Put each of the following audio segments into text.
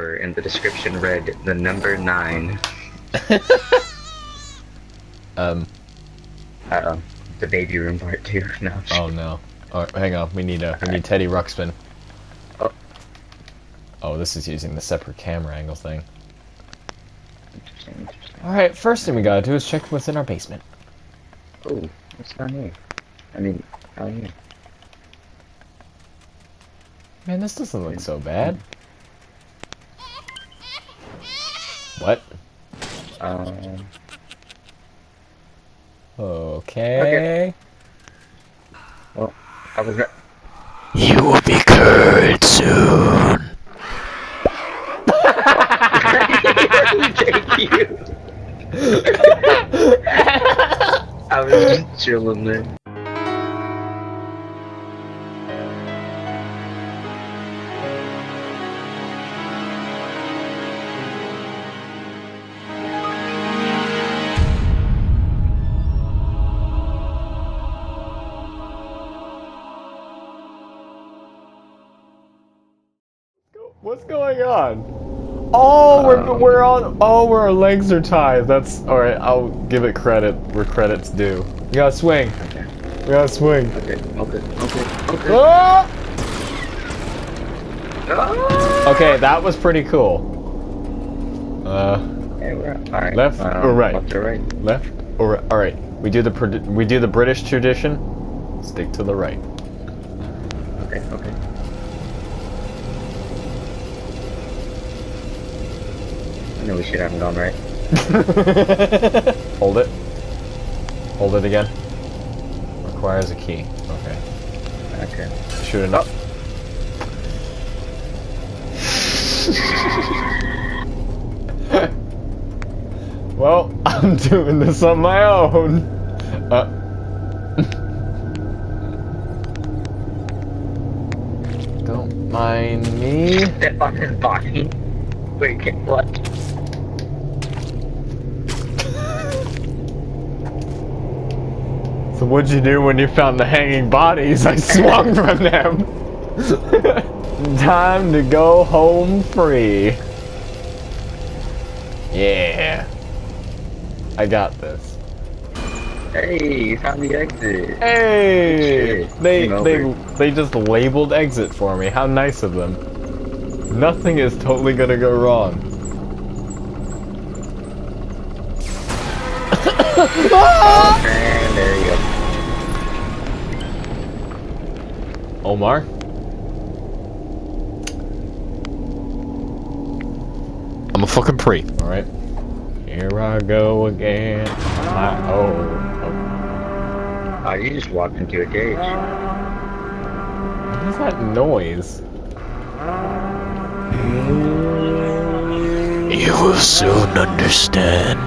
horror, and the description read the number nine. Um. Uh, the baby room part two. No. I'm Oh no. Oh, hang on. We need uh, we need Teddy Ruxpin. Oh. Oh, this is using the separate camera angle thing. Interesting, interesting. All right. First thing we gotta do is check what's in our basement. Oh, what's down here? I mean, down here. Man, this doesn't look so bad. What? Um, Okay. well, I was. You will be cured soon. Thank you. I was just chilling there. What's going on? Oh, we're we're on. Oh, where our legs are tied. That's all right. I'll give it credit where credit's due. We gotta swing. Okay. We gotta swing. Okay. Okay. Okay. Okay. Ah! Ah! Okay, that was pretty cool. Uh, Okay, we're. All right. Left um, or right? Left or right? left or right? All right. We do the we do the British tradition. Stick to the right. Okay. Okay. I know we should have gone right. Hold it. Hold it again. Requires a key. Okay. Okay. Shoot enough. well, I'm doing this on my own. Uh. Don't mind me. Step on his body. Wait, what? So what'd you do when you found the hanging bodies? I swung from them. Time to go home free. Yeah. I got this. Hey, you found the exit. Hey! They they they just labeled exit for me. How nice of them. Nothing is totally gonna go wrong. Oh, and there you go. Omar? I'm a fucking pre. Alright. Here I go again. Oh. I, oh, oh. Oh, you just walked into a cage. What is that noise? You will soon understand.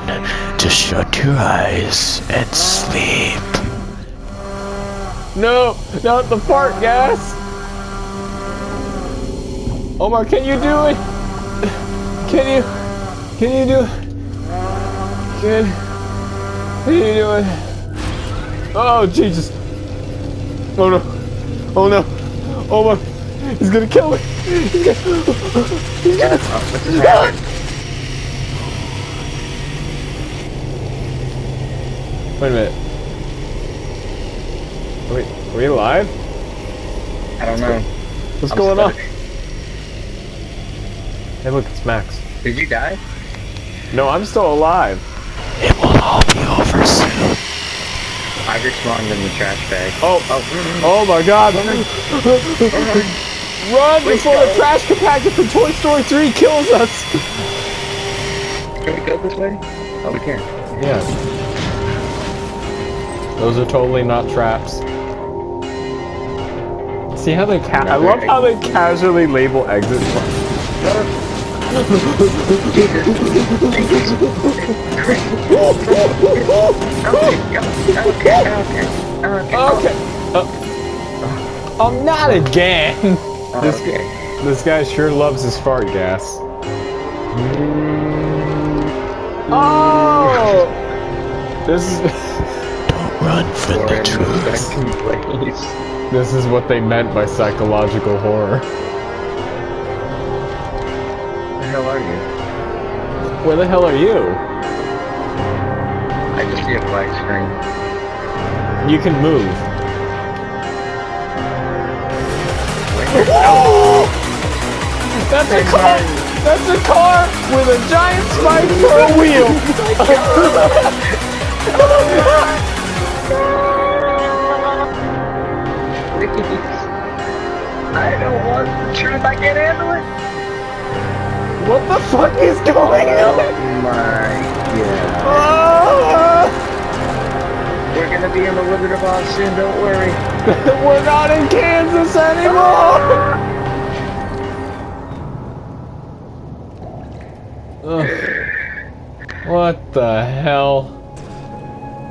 to shut your eyes and sleep. No! Not the fart gas! Omar, can you do it? Can you? Can you do it? Can, can you do it? Oh, Jesus. Oh no. Oh no. Omar, he's gonna kill me. He's gonna, he's gonna, what's this? Wait a minute. Wait, are we alive? I don't know. What's I'm going on? Hey, look, it's Max. Did you die? No, I'm still alive. It will all be over soon. I just respawned in the trash bag. Oh, Oh, oh my God! Run before the go. trash compactor from Toy Story 3 kills us! can we go this way? Oh, we can. Yeah. Those are totally not traps. See how they ca- I love how they casually label exits. Okay. Uh, oh, not again. this, guy, this guy sure loves his fart gas. Oh! This is Don't run from the truth. this is what they meant by psychological horror. The hell are you? Where the hell are you? I just see a black screen. You can move. That's a car! That's a car with a giant spike for a wheel! I can't handle it. what the fuck is going on? Oh on? my god. Ah! We're gonna be in the Wizard of Oz soon, don't worry. We're not in Kansas anymore! Ugh. What the hell?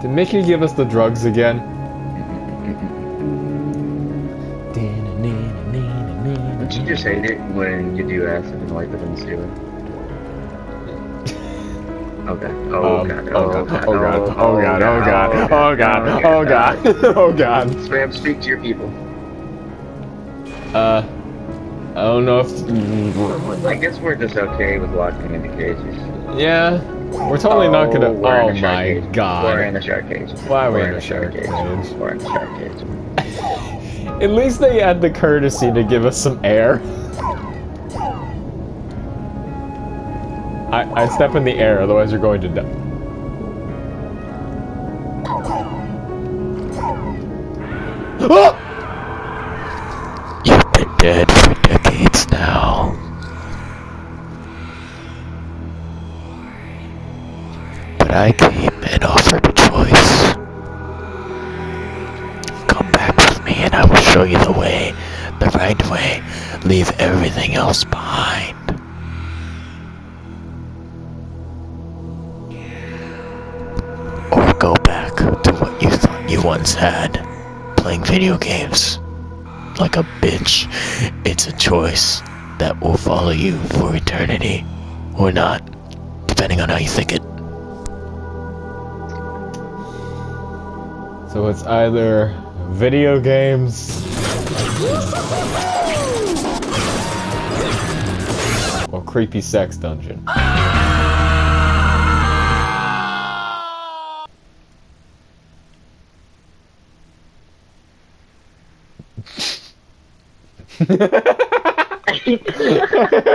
Did Mickey give us the drugs again? Don't you just hate it when you do acid and light in the ceiling? Okay. Oh god. oh god, oh god, oh god, oh god, oh god, oh god, oh god. Spam, speak to your people. Uh, I don't know if. I guess we're just okay with locking into cages. Yeah, we're totally not gonna. Oh shark my cage. We're in oh god. a shark cage. Why are we We're in a shark cage? We're in shark cage. At least they had the courtesy to give us some air. I, I step in the air, otherwise you're going to die. Way, the right way. Leave everything else behind. Or go back to what you thought you once had. Playing video games like a bitch. It's a choice that will follow you for eternity. Or not, depending on how you think it. So it's either video games or creepy sex dungeon.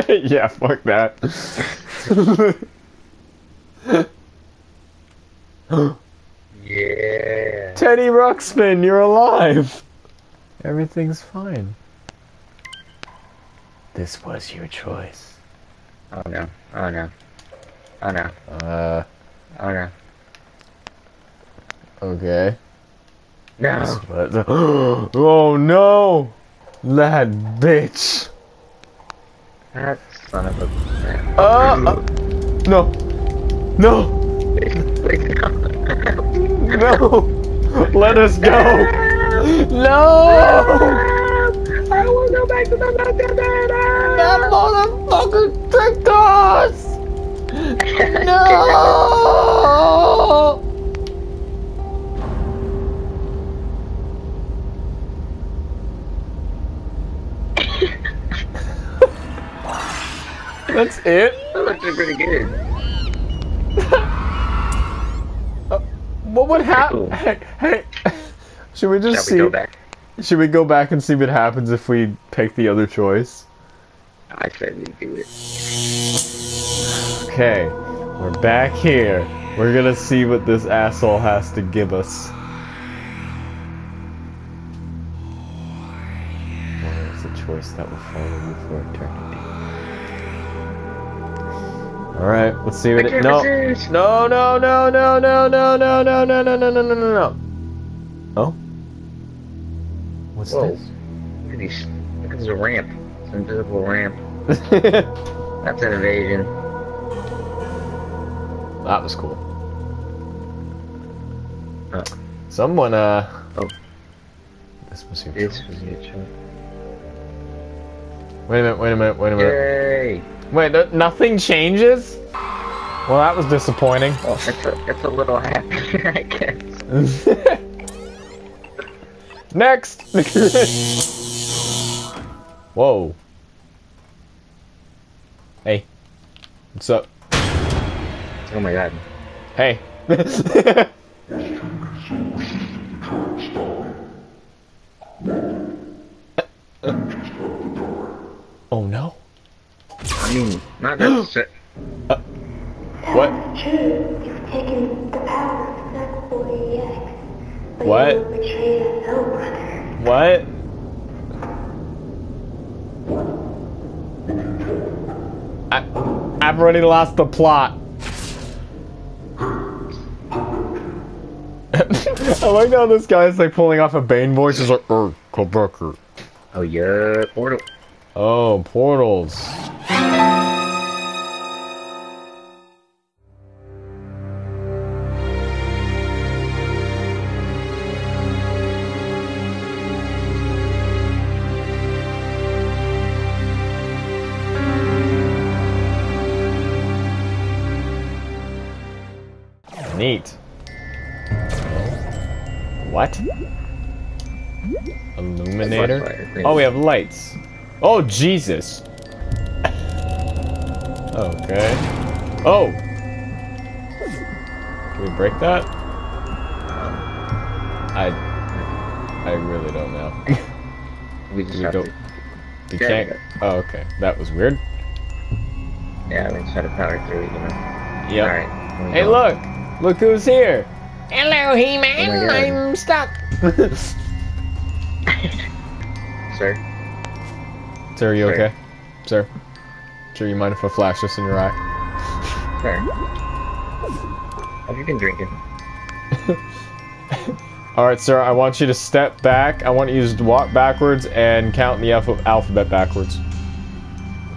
yeah, fuck that. Yeah. Teddy Ruxpin, you're alive. Everything's fine. This was your choice. Oh no. Oh no. Oh no. Uh, Oh no. okay. No. Oh no! That bitch! That son of a. Uh, uh, no! No! No. No! Let us go! No! I want to go back to the That motherfucker tricked us! No! That's it? That looks pretty good. Uh, what would happen? Hey, hey, should we just Shall see? we go back? Should we go back and see what happens if we pick the other choice? I said we do it. Okay, we're back here. We're gonna see what this asshole has to give us. What is the choice that will follow you for eternity? Alright, let's see what it. your No. decisions. No, no, no, no, no, no, no, no, no, no, no, no, no, no, no. Oh? What's Whoa. Look at these. Look at this ramp. It's an invisible ramp. That's an invasion. that was cool. Oh. Someone, uh. Oh. This was your This choice. was your choice. Wait a minute, wait a minute, wait a minute. Yay! Wait, th- nothing changes? Well, that was disappointing. Well, it's a, it's a little happier, I guess. Next! Whoa. Hey. What's up? Oh my god. Hey. oh no. I mean, not necessarily. Uh, what? True, you've taken the power of Sec 48X. But What? you betrayed us. What? I, I've already lost the plot. I like how this guy's like pulling off a Bane voice. He's like, er, Quebecer. Oh yeah, portal. Oh, portals. Neat. What? Illuminator? Flashlight, I think. Oh, we have lights. Oh, Jesus. Okay. Oh! Can we break that? I... I really don't know. We just We have don't... to. We can't... Oh, okay. That was weird. Yeah, we just had to power through, you know. Yep. Alright. Hey, look! Look who's here! Hello, Oh He-Man! my God. I'm stuck! Sir. Sir, are you Sir. okay? Sir? Sir, you mind if I flash this in your eye? Sir. Have you been drinking? Alright, sir, I want you to step back. I want you to walk backwards and count the alpha- alphabet backwards.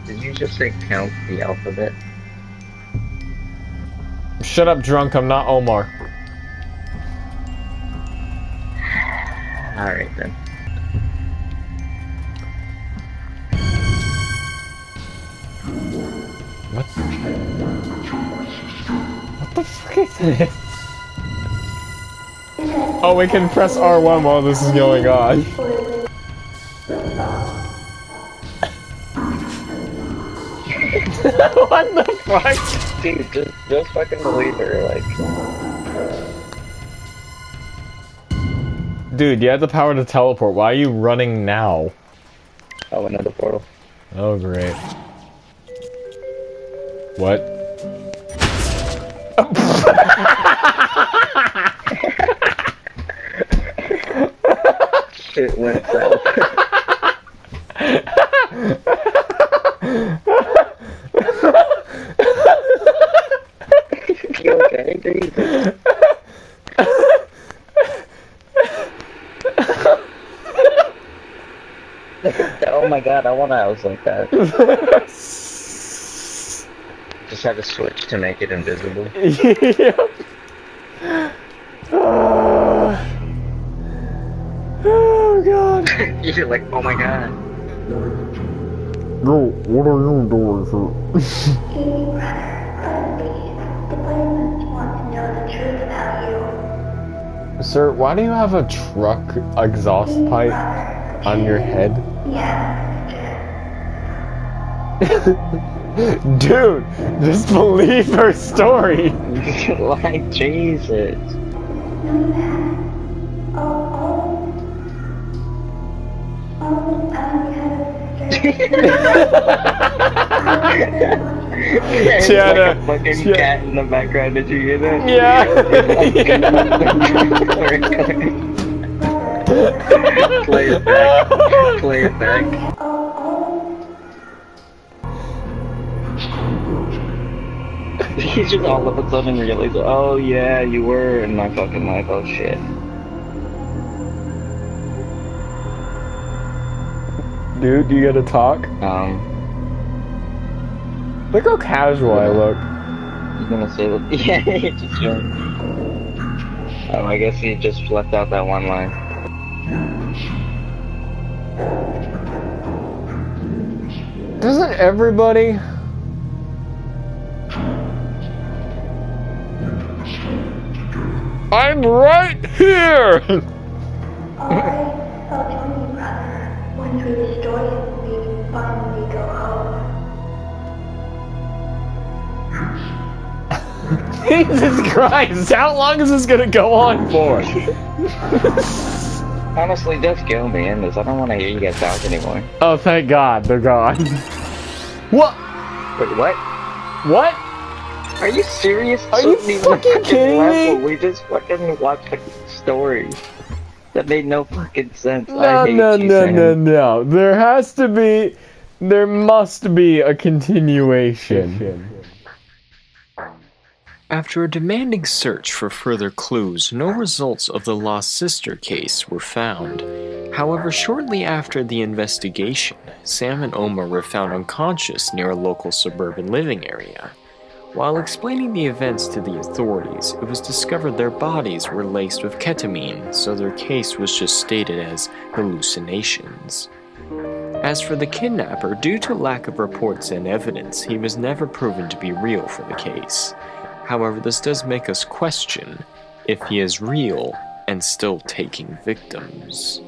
Did you just say count the alphabet? Shut up, drunk. I'm not Omar. Alright then. What? What the fuck is this? Oh, we can press R1 while this is going on. what the fuck? Dude, just, just fucking believe her, like. Dude, you have the power to teleport. Why are you running now? Oh, another portal. Oh, great. What? Shit went south. you okay, dude? oh my god, I want a house like that. Just have a switch to make it invisible. yep. Ah. oh god. You're like, oh my god. Yo, what are you doing, sir? Hey, brother, please. The players want to know the truth about you. Sir, why do you have a truck exhaust pipe on your head? Yeah, Dude, just believe her story. like Jesus. oh, oh. Oh, I had a She had like a- a fucking she cat in the background. Did you hear that? Play it back. Play it back. He's just all of a sudden realized, oh yeah, you were in my fucking life. Oh shit. Dude, do you gotta talk? Um, Look how casual I look. he's gonna say that. Yeah, just. Oh, I guess he just left out that one line. Doesn't everybody? I'm right here! Alright, I'll join you, brother. Once we destroy it, we can finally go home. Jesus Christ! How long is this gonna go on for? Honestly, just kill me in this. I don't want to hear you guys talk anymore. Oh, thank God, they're gone. What? Wait, what? What? Are you serious? Are you This isn't even fucking kidding level. me? We just fucking watched a story that made no fucking sense. No, I hate no, you, no, Sam. no, no. There has to be. There must be a continuation. After a demanding search for further clues, no results of the lost sister case were found. However, shortly after the investigation, Sam and Omar were found unconscious near a local suburban living area. While explaining the events to the authorities, it was discovered their bodies were laced with ketamine, so their case was just stated as hallucinations. As for the kidnapper, due to lack of reports and evidence, he was never proven to be real for the case. However, this does make us question if he is real and still taking victims.